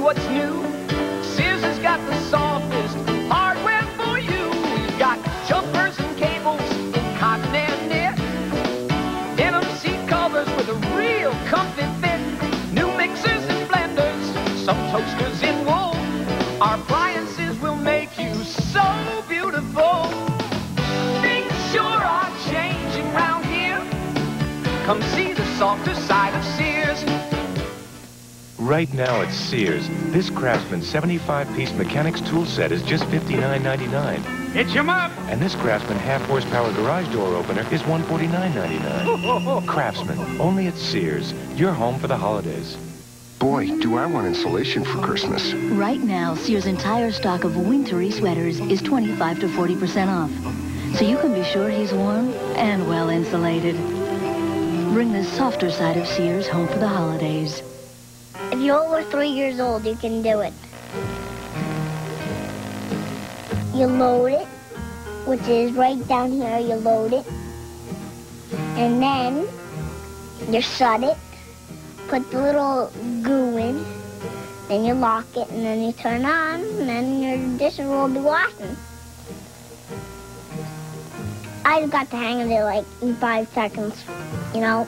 what's new. Sears has got the softest hardware for you. We've got jumpers and cables in cotton and knit. Denim seat covers with a real comfy fit. New mixers and blenders, some toasters in wool. Our appliances will make you so beautiful. Things sure are changing round here. Come see the softer side. Right now at Sears, this Craftsman 75-piece mechanics tool set is just $59.99. Hitch 'em up. And this Craftsman half-horsepower garage door opener is $149.99. Craftsman, only at Sears. Your home for the holidays. Boy, do I want insulation for Christmas. Right now, Sears' entire stock of wintry sweaters is 25 to 40% off. So you can be sure he's warm and well insulated. Bring the softer side of Sears home for the holidays. You're over three years old, you can do it. You load it, which is right down here, you load it. And then you shut it, put the little goo in, then you lock it, and then you turn on, and then your dishes will be washing. I got the hang of it like in five seconds, you know.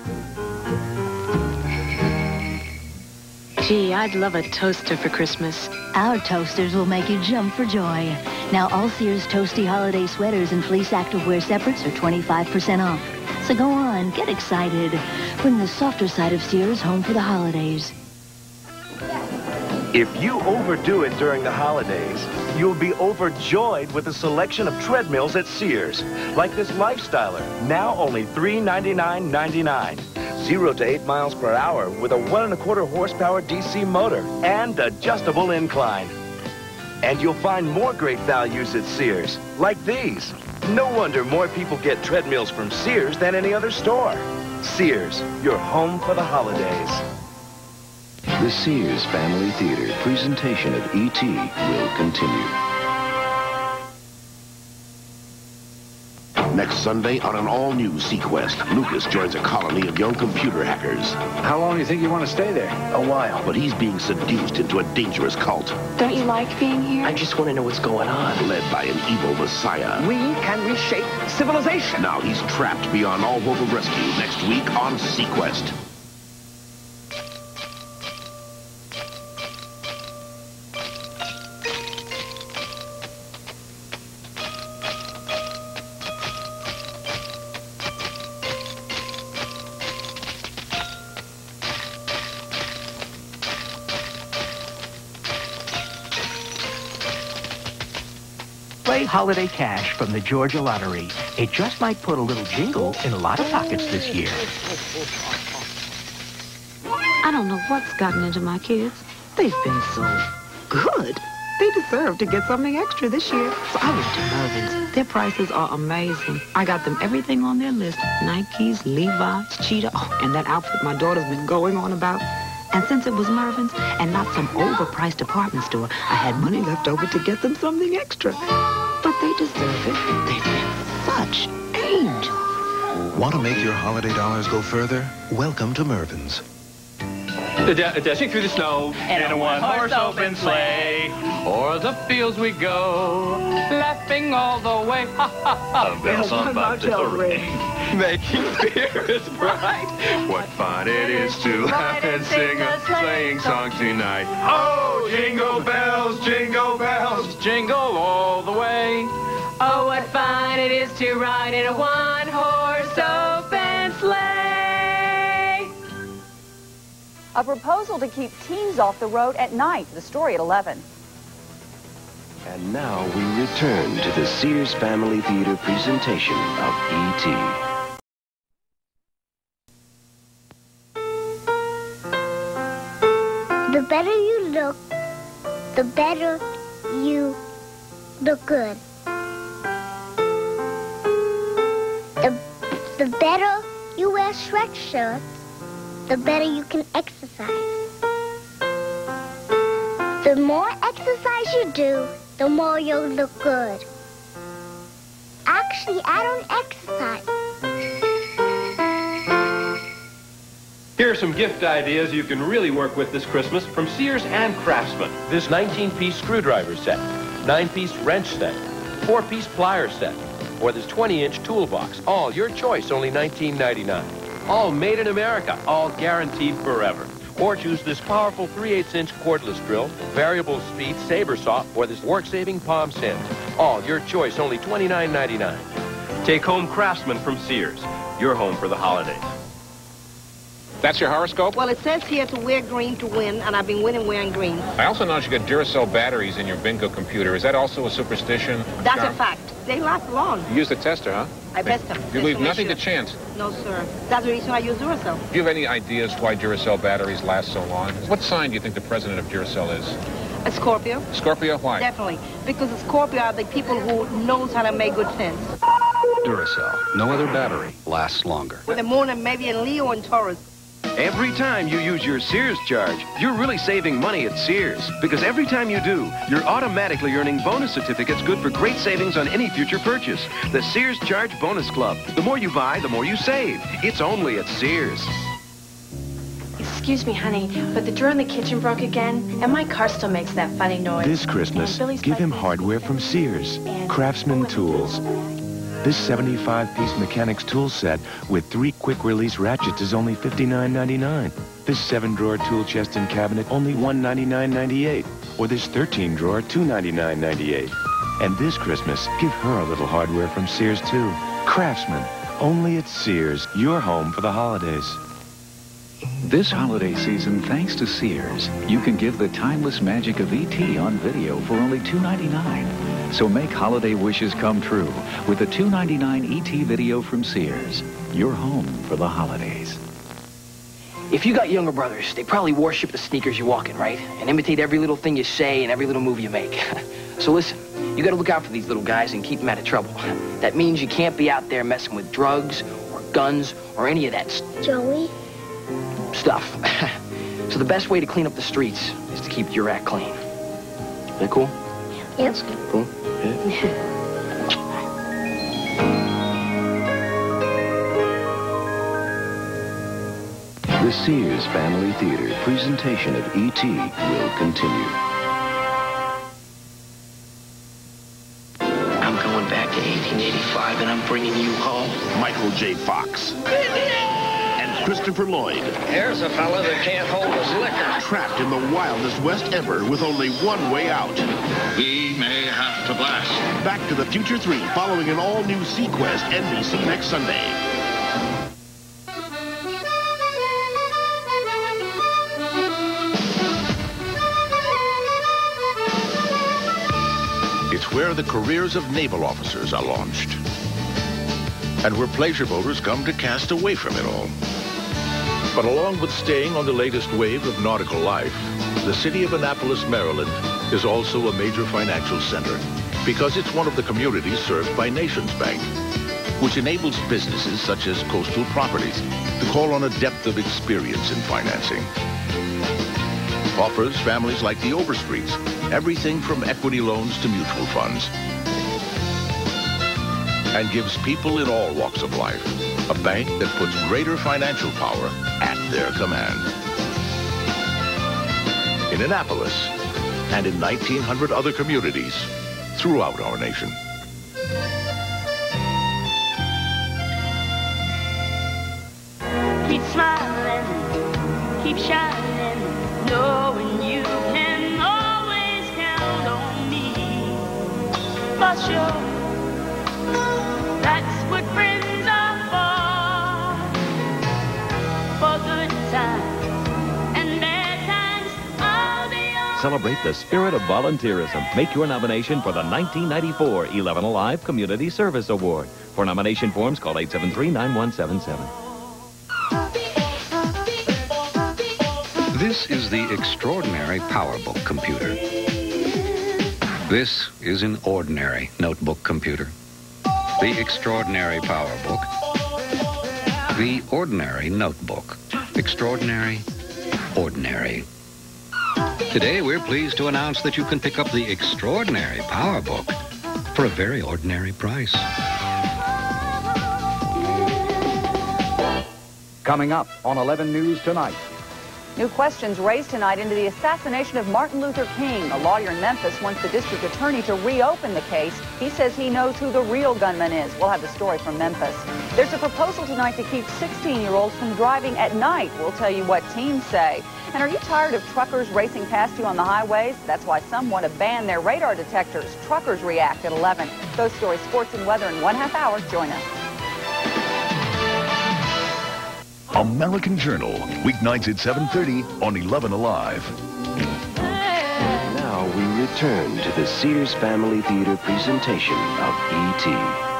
Gee, I'd love a toaster for Christmas. Our toasters will make you jump for joy. Now all Sears Toasty Holiday Sweaters and Fleece Activewear separates are 25% off. So go on, get excited. Bring the softer side of Sears home for the holidays. If you overdo it during the holidays, you'll be overjoyed with the selection of treadmills at Sears. Like this Lifestyler, now only $399.99. Zero to eight miles per hour with a one and a quarter horsepower DC motor and adjustable incline. And you'll find more great values at Sears, like these. No wonder more people get treadmills from Sears than any other store. Sears, your home for the holidays. The Sears Family Theater presentation of E.T. will continue. Next Sunday on an all-new Seaquest, Lucas joins a colony of young computer hackers. How long do you think you want to stay there? A while, but he's being seduced into a dangerous cult. Don't you like being here? I just want to know what's going on. Led by an evil messiah. We can reshape civilization. Now he's trapped beyond all hope of rescue next week on Seaquest. Play Holiday Cash from the Georgia Lottery. It just might put a little jingle in a lot of pockets this year. I don't know what's gotten into my kids. They've been so good. They deserve to get something extra this year. So I went to Mervyn's. Their prices are amazing. I got them everything on their list. Nikes, Levi's, Cheetah, oh, and that outfit my daughter's been going on about. And since it was Mervyn's and not some overpriced department store, I had money left over to get them something extra. But they deserve it. They've been such angels. Want to make your holiday dollars go further? Welcome to Mervyn's. Dashing through the snow in a one-horse open sleigh. O'er the fields we go, laughing all the way. Ha ha ha! Bells on bobtail ring, making spirits bright. What fun it is to laugh and sing a sleighing song tonight. Oh, jingle bells, jingle bells, jingle all the way. Oh, what fun it is to ride in a one-horse open sleigh. A proposal to keep teens off the road at night. The story at 11. And now we return to the Sears Family Theater presentation of E.T. The better you look, the better you look good. The, the better you wear sweatshirts, the better you can exercise. The more exercise you do, the more you'll look good. Actually, I don't exercise. Here are some gift ideas you can really work with this Christmas from Sears and Craftsman. This 19-piece screwdriver set, 9-piece wrench set, 4-piece plier set, or this 20-inch toolbox. All your choice, only $19.99. All made in America, all guaranteed forever. Or choose this powerful 3 8 inch cordless drill, variable speed saber saw, or this work-saving palm sand. All your choice, only $29.99. Take home Craftsman from Sears. Your home for the holidays. That's your horoscope? Well, it says here to wear green to win, and I've been winning wearing green. I also noticed you got Duracell batteries in your bingo computer. Is that also a superstition? That's John? a fact. They last long. You used a tester, huh? I test them. You leave nothing make to chance. No, sir. That's the reason I use Duracell. Do you have any ideas why Duracell batteries last so long? What sign do you think the president of Duracell is? A Scorpio? Scorpio? Why? Definitely. Because the Scorpio are the people who knows how to make good sense. Duracell. No other battery lasts longer. With the moon and maybe in Leo and Taurus. Every time you use your Sears charge, you're really saving money at Sears. Because every time you do, you're automatically earning bonus certificates good for great savings on any future purchase. The Sears Charge Bonus Club. The more you buy, the more you save. It's only at Sears. Excuse me, honey, but the drawer in the kitchen broke again, and my car still makes that funny noise. This Christmas, give him hardware from Sears. Craftsman Tools. This 75-piece mechanics tool set with three quick-release ratchets is only $59.99. This seven-drawer tool chest and cabinet only $199.98. Or this 13-drawer $299.98. And this Christmas, give her a little hardware from Sears, too. Craftsman. Only at Sears, your home for the holidays. This holiday season, thanks to Sears, you can give the timeless magic of E.T. on video for only $2.99. So make holiday wishes come true with the $2.99 E.T. video from Sears. Your home for the holidays. If you got younger brothers, they probably worship the sneakers you walk in, right? And imitate every little thing you say and every little move you make. so listen, you gotta look out for these little guys and keep them out of trouble. That means you can't be out there messing with drugs or guns or any of that st- Joey? stuff. so the best way to clean up the streets is to keep your act clean. Is That cool? Yep. Cool? Yeah. The Sears Family Theater presentation of E.T. will continue. I'm going back to 1885 and I'm bringing you home. Michael J. Fox. And Christopher Lloyd. Here's a fella that can't hold his liquor. Trapped in the wildest West ever with only one way out. We may have to blast. Back to the Future 3 following an all-new Seaquest NBC next Sunday. It's where the careers of naval officers are launched. And where pleasure boaters come to cast away from it all. But along with staying on the latest wave of nautical life, the city of Annapolis, Maryland is also a major financial center because it's one of the communities served by NationsBank, which enables businesses such as coastal properties to call on a depth of experience in financing. Offers families like the Overstreets everything from equity loans to mutual funds. And gives people in all walks of life a bank that puts greater financial power at their command. In Annapolis and in 1,900 other communities throughout our nation. Keep smiling, keep shining, knowing you can always count on me. For sure, that's what friends Celebrate the spirit of volunteerism. Make your nomination for the 1994 11 Alive Community Service Award. For nomination forms, call 873-9177. This is the extraordinary PowerBook computer. This is an ordinary notebook computer. The extraordinary PowerBook. The ordinary notebook. Extraordinary, ordinary. Today, we're pleased to announce that you can pick up the extraordinary PowerBook for a very ordinary price. Coming up on 11 News Tonight. New questions raised tonight into the assassination of Martin Luther King. A lawyer in Memphis wants the district attorney to reopen the case. He says he knows who the real gunman is. We'll have the story from Memphis. There's a proposal tonight to keep 16-year-olds from driving at night. We'll tell you what teens say. And are you tired of truckers racing past you on the highways? That's why some want to ban their radar detectors. Truckers react at 11. Those stories, sports and weather in one half hour. Join us. American Journal, weeknights at 7.30 on 11 Alive. Now we return to the Sears Family Theater presentation of E.T.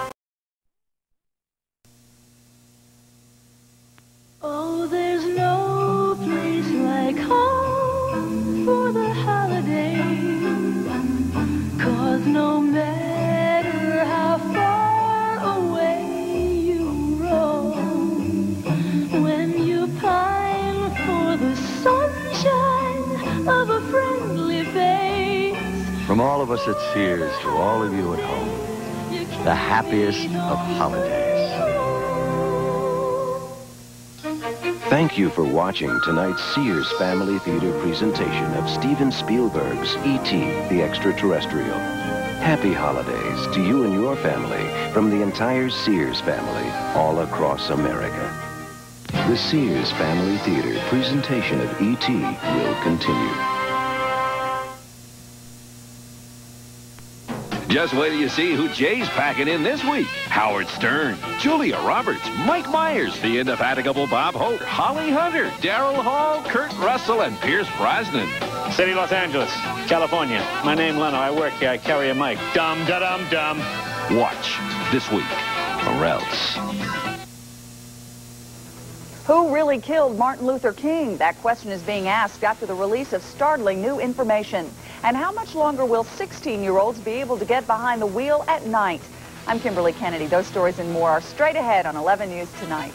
At Sears to all of you at home, the happiest of holidays. Thank you for watching tonight's Sears Family Theater presentation of Steven Spielberg's E.T. the Extraterrestrial. Happy holidays to you and your family from the entire Sears family all across America. The Sears Family Theater presentation of E.T. will continue. Just wait till you see who Jay's packing in this week. Howard Stern, Julia Roberts, Mike Myers, the indefatigable Bob Hope, Holly Hunter, Daryl Hall, Kurt Russell, and Pierce Brosnan. City, Los Angeles, California. My name Leno. I work here. I carry a mic. Dum da dum dum. Watch this week, or else. Who really killed Martin Luther King? That question is being asked after the release of startling new information. And how much longer will 16-year-olds be able to get behind the wheel at night? I'm Kimberly Kennedy. Those stories and more are straight ahead on 11 News Tonight.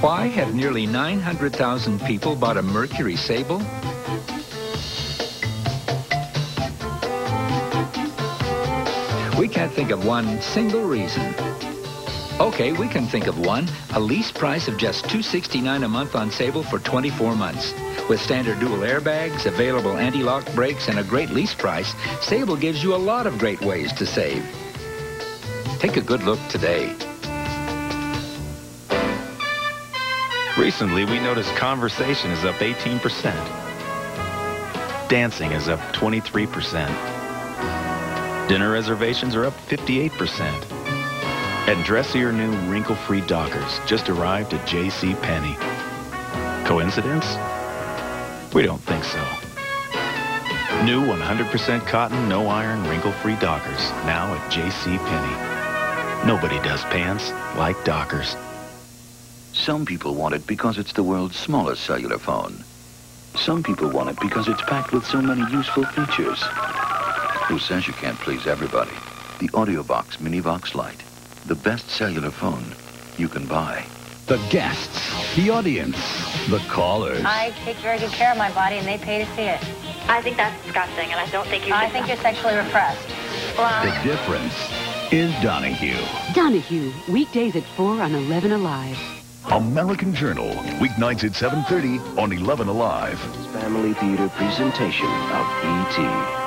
Why have nearly 900,000 people bought a Mercury Sable? We can't think of one single reason. Okay, we can think of one. A lease price of just 269 a month on Sable for 24 months. With standard dual airbags, available anti-lock brakes, and a great lease price, Sable gives you a lot of great ways to save. Take a good look today. Recently, we noticed conversation is up 18%. Dancing is up 23%. Dinner reservations are up 58%. And dressier new wrinkle-free Dockers just arrived at J.C. Penney. Coincidence? We don't think so. New 100% cotton, no iron, wrinkle-free Dockers now at J.C. Penney. Nobody does pants like Dockers. Some people want it because it's the world's smallest cellular phone. Some people want it because it's packed with so many useful features. Who says you can't please everybody? The AudioVox MiniVox Lite. The best cellular phone you can buy. The guests, the audience, the callers. I take very good care of my body, and they pay to see it. I think that's disgusting, and I don't think you I think you're sexually repressed. The difference is Donahue. Donahue, weekdays at 4 on 11 Alive. American Journal, weeknights at 7.30 on 11 Alive. Family Theater presentation of E.T.